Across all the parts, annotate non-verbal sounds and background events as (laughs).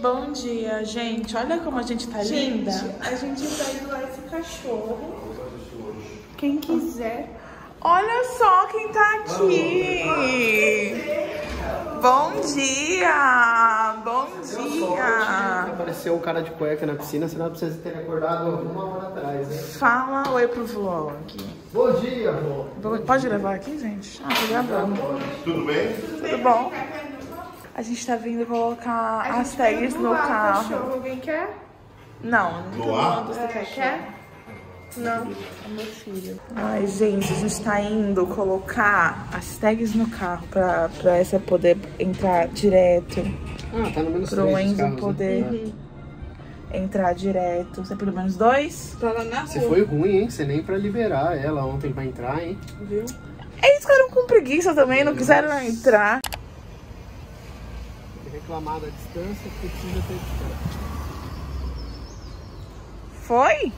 Bom dia, gente. Olha como a gente tá Gente, linda. a gente vai doar esse cachorro. Quem quiser. Olha só quem tá aqui. Bom dia. Bom dia. Apareceu um cara de cueca na piscina, senão precisa ter acordado uma hora atrás, né? Fala oi pro vlog. Bom dia, amor. Pode gravar aqui, gente? Ah, tô gravando. Tudo bem? Tudo bom? A gente tá vindo colocar A as tags no carro. cachorro. Alguém quer? Não, não tô falando É, quer? Não. É meu filho. Ai, gente, a gente tá indo colocar as tags no carro pra, pra essa poder entrar direto. Ah, tá no menos Pro Enzo carros, né? poder entrar direto. Você é pelo menos dois? Tá lá na Você rua. foi ruim, hein? Você nem pra liberar ela ontem pra entrar, hein? Viu? Eles ficaram com preguiça também, não quiseram entrar. Reclamar da distância, precisa ter distância. Foi?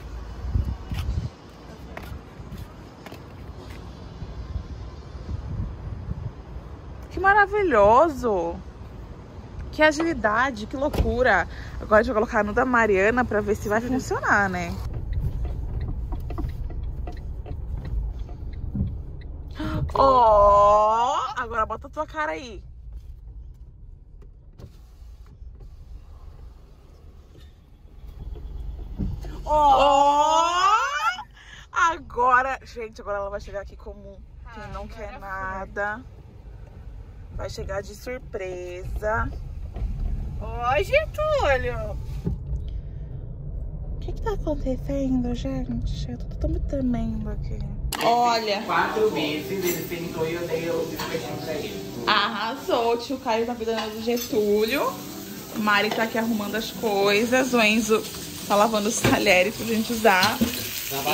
Que maravilhoso! Que agilidade, que loucura! Agora a gente vai colocar no da Mariana pra ver se vai funcionar, né? Ó! agora bota a tua cara aí. Ó! Agora, gente, agora ela vai chegar aqui como quem não quer nada. Vai chegar de surpresa. Oi, Getúlio! O que que tá acontecendo, gente? Eu tô, tô me tremendo aqui. Olha, Quatro meses ele sentou e eu dei o despetinho pra ele. arrasou. O tio Caio tá cuidando do Getúlio. Mari tá aqui arrumando as coisas. O Enzo tá lavando os talheres pra gente usar.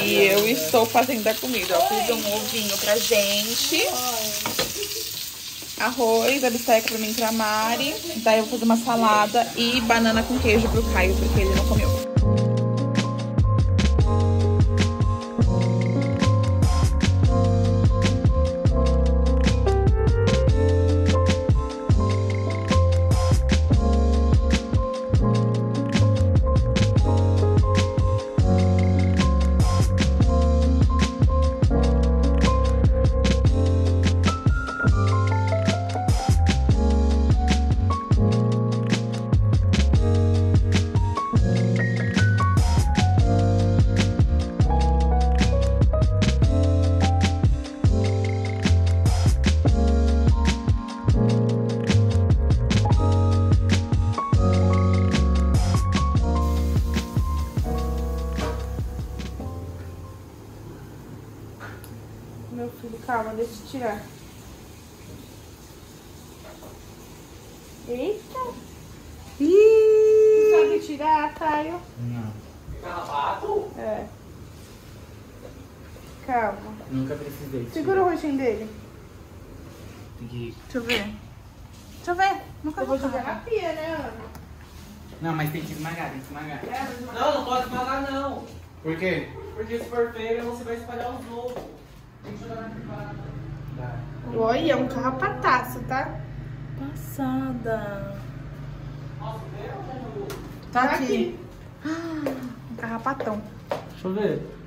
E eu estou fazendo a comida. Eu fiz um ovinho pra gente. Arroz, a bisteca pra mim pra Mari. Daí eu vou fazer uma salada e banana com queijo pro Caio, porque ele não comeu. Filho, calma, deixa eu tirar. Eita! Ih! Sabe tirar, Caio? Não. Carrapato? É. Calma. Nunca precisei. Segura o rostinho dele. Tem que- Deixa eu ver. Deixa eu ver. Nunca Eu vou jogar na pia, né, Ana? Não, mas tem que esmagar, tem que esmagar. É, mas- Não, não pode esmagar não. Por quê? Porque se for feio, você vai espalhar os ovos. Tem que jogar na privada. Olha, é um carrapataço, tá? Passada. Tá Tá aqui. Um carrapatão. Deixa eu ver.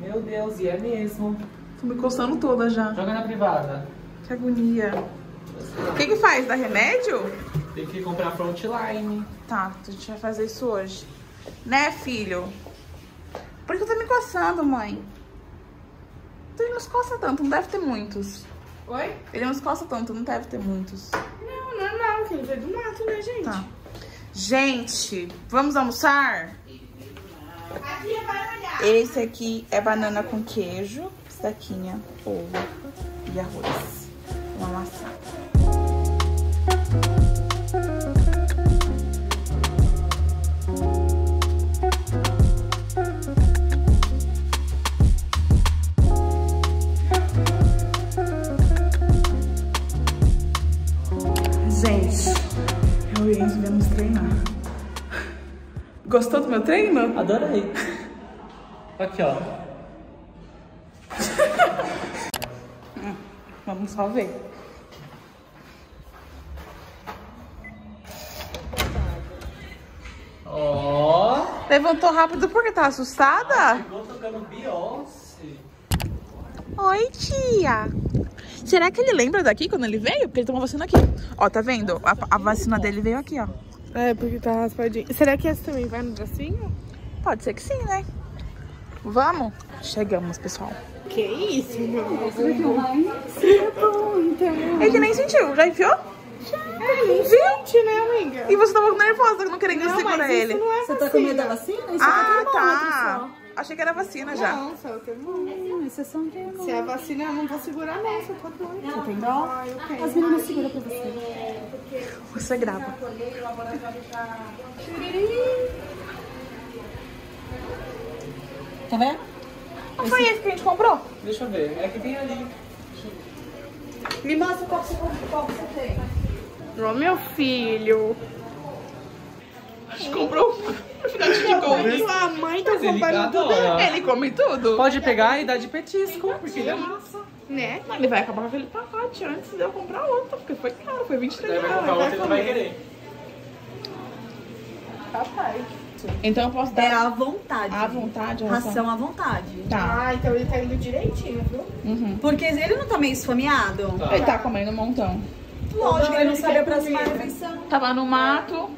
Meu Deus, e é mesmo. Tô me coçando toda já. Joga na privada. Que agonia. O que que faz? Dá remédio? Tem que comprar frontline. Tá, a gente vai fazer isso hoje. Né, filho? Por que eu tô me coçando, mãe? Ele não se coça tanto, não deve ter muitos. Oi? Ele não se coça tanto, não deve ter muitos. Não, normal, que ele veio do mato, né, gente? Tá. Gente, vamos almoçar? A tia vai olhar. Esse aqui é banana com queijo, é ovo e arroz. Vamos amassar. do meu treino? Adorei. Aqui, ó. (laughs) Vamos só ver. Ó. Oh. Levantou rápido porque tá assustada? Ah, chegou tocando Beyoncé. Oi, tia. Será que ele lembra daqui quando ele veio? Porque ele tomou vacina aqui. Ó, tá vendo? A, a vacina dele veio aqui, ó. É, porque tá raspadinho. Será que essa também vai no bracinho? Pode ser que sim, né? Vamos? Chegamos, pessoal. Que isso, meu bom, então. Ele nem sentiu, já enfiou? É, gente, né, amiga? E você tava nervosa, não querendo Não, segurar mas ele. não é Você tá com medo da vacina? Isso Ah, é tá. tá. Achei que era vacina já. Não, só eu tenho. Não, isso é só um termo. Se é vacina, eu não vou segurar não, eu tô doida. Você tem dó? Ah, eu tenho. As meninas seguram pra você. Você grava. Tá vendo? Não foi esse que a gente comprou? Deixa eu ver. É que tem ali. Me mostra qual que você, qual que você tem. Ô, meu filho. A gente comprou um. Sua mãe tá comprando tudo. Ele come tudo. Pode pegar e dar de petisco, porque ele é massa. Né? Ele vai acabar com aquele pacote antes de eu comprar outro, porque foi caro, foi 23 Daí vai reais. comprar outro e não vai querer. Papai. Então eu posso É dar à vontade. à vontade a ração? Ração à vontade. Tá. Ah, então ele tá indo direitinho, viu? Uhum. Porque ele não tá meio esfomeado? Ele tá comendo um montão. Lógico, ele não Ele sabe aproximar a comida. refeição. Tava no mato,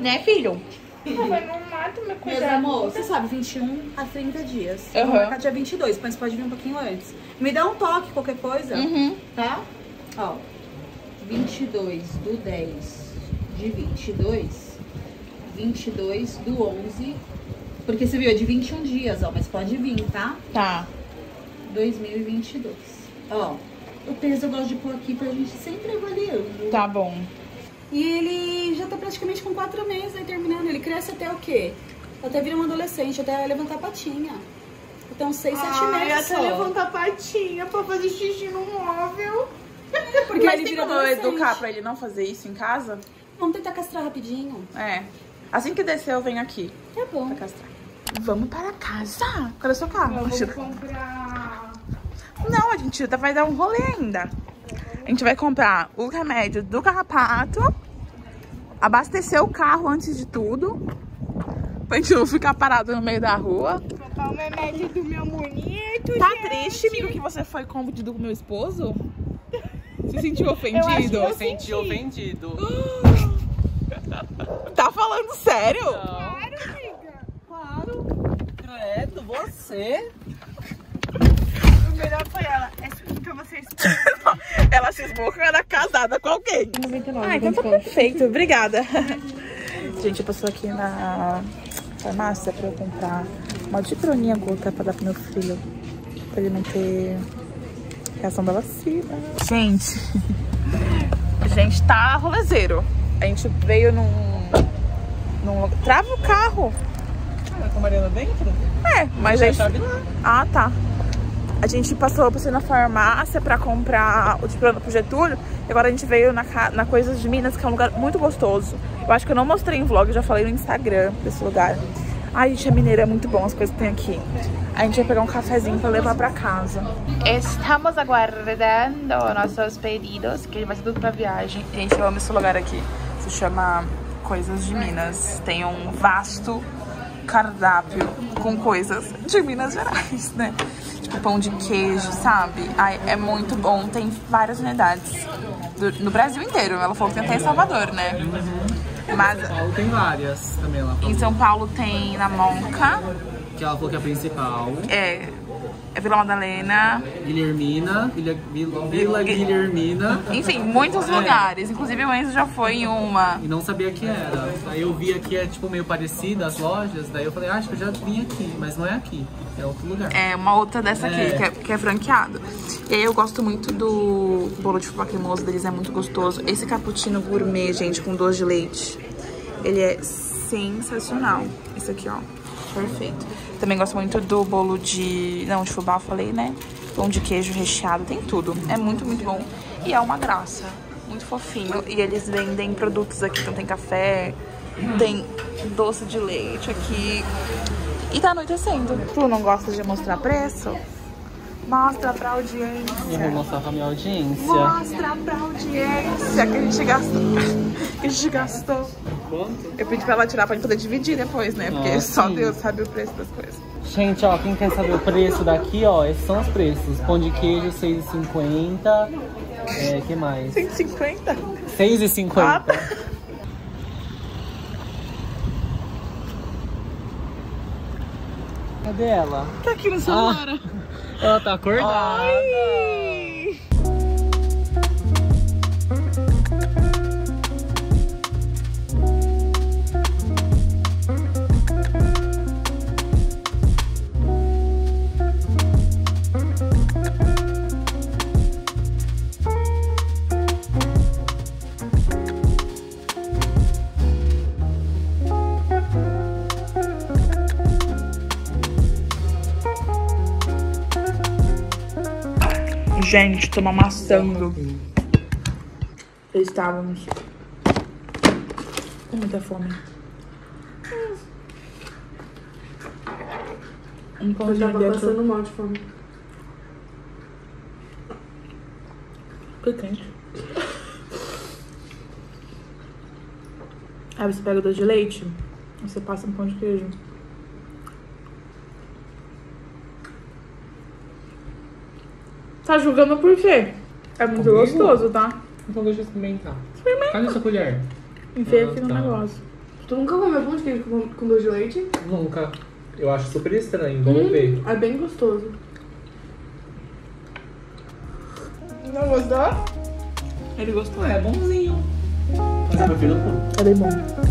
né, filho? Mas não mata meu Meus cuidado. amor, você sabe, 21 a 30 dias. Aham. Vou marcar dia 22, mas pode vir um pouquinho antes. Me dá um toque, qualquer coisa, Uhum. tá? Ó, 22 do 10 de 22, 22 do 11, porque você viu, é de 21 dias, ó, mas pode vir, tá? Tá. 2022. Ó, o peso eu gosto de pôr aqui pra gente sempre avaliando. Tá bom. E ele já tá praticamente com 4 meses aí terminando. Ele cresce até o quê? Até virar um adolescente, até levantar a patinha. 6, 7 Ai, meses até só. levantar a patinha pra fazer xixi no móvel. Porque Mas ele tem como educar pra ele não fazer isso em casa? Vamos tentar castrar rapidinho. É. Assim que descer, eu venho aqui Tá bom. pra castrar. Vamos para casa. Cadê seu carro? Eu vou comprar... Não, a gente ainda vai dar um rolê ainda. A gente vai comprar o remédio do carrapato, abastecer o carro antes de tudo, pra gente não ficar parado no meio da rua. Comprar o remédio do meu bonito, Tá gente. triste, amigo, que você foi confundido com meu esposo? Se sentiu (laughs) Eu ofendido? eu Me senti ofendido. (gasps) Tá falando sério? Não. Claro, amiga. Claro. Credo, você? O melhor foi ela. É pra vocês. (laughs) Ela cismou que era casada com alguém. Ah, então tá perfeito. Obrigada. Gente, eu passou aqui na farmácia pra eu comprar uma diproninha gota pra dar pro meu filho. Pra ele não ter reação da vacina. Gente, a (laughs) gente tá rolezeiro. A gente veio num... num... Trava o carro. Ah, com a Mariana dentro? É, mas a lá. Ah, tá. A gente passou por ser na farmácia pra comprar o diploma pro Getúlio. E agora a gente veio na, na Coisas de Minas, que é um lugar muito gostoso. Eu acho que eu não mostrei em vlog, eu já falei no Instagram desse lugar. Ai, gente, a mineira é muito bom, as coisas que tem aqui. A gente vai pegar um cafezinho pra levar pra casa. Estamos aguardando nossos pedidos, que vai ser tudo pra viagem. Gente, eu amo esse lugar aqui. Se chama Coisas de Minas. Tem um vasto cardápio com coisas de Minas Gerais, né? Tipo pão de queijo, sabe? Ai, é muito bom. Tem várias unidades do- no Brasil inteiro. Ela falou que tem até em Salvador, né? Mas Paulo tem várias também lá. em São Paulo tem na Monca, Que ela falou que é a principal. é, é Vila Madalena, Guilhermina. Vila, Vila, Vila Guilhermina. enfim, muitos lugares. Inclusive o Enzo já foi em uma. E não sabia que era. Aí eu vi aqui, é tipo meio parecida as lojas. Daí eu falei, ah, acho que eu já vim aqui. Mas não é aqui. É outro lugar. É uma outra dessa aqui, É. que, é, que é franqueado. E aí eu gosto muito do bolo de fubá cremoso deles, é muito gostoso. Esse cappuccino gourmet, gente, com doce de leite, ele é sensacional. Esse aqui, ó, perfeito. Também gosto muito do bolo de... Não, de fubá falei, né? Pão de queijo recheado, tem tudo. É muito, muito bom. E é uma graça, muito fofinho. E eles vendem produtos aqui, então tem café, tem doce de leite aqui. E tá anoitecendo. Tu não gosta de mostrar preço? Mostra pra Eu vou audiência. mostrar pra minha audiência. Mostra pra audiência que a gente gastou. Que a gente gastou. Quanto? Eu pedi pra ela tirar pra gente poder dividir depois, né? Porque Ah, só. Deus sabe o preço das coisas. Gente, ó, quem quer saber o preço daqui, ó, esses são os preços. Pão de queijo, 6,50. É, que mais? 150? 6,50. Ah, tá. Cadê ela? Tá aqui no celular. Ela tá acordada. Ai. Gente, tô amassando. Estávamos com muita fome. Um Eu pãozinho tava dentro. passando mal de fome. Que quente. Aí você pega o doce de leite, você passa um pão de queijo. Tá julgando por quê? É muito Comigo? gostoso, tá? Então deixa eu experimentar. Cadê sua colher? Enfia Ah, aqui no tá. negócio. Tu nunca comeu pão de queijo com, com doce de leite? Nunca. Eu acho super estranho. Vamos ver. É bem gostoso. Não gostou? Ele gostou. É bonzinho. Mas eu prefiro o pão. É bem bom.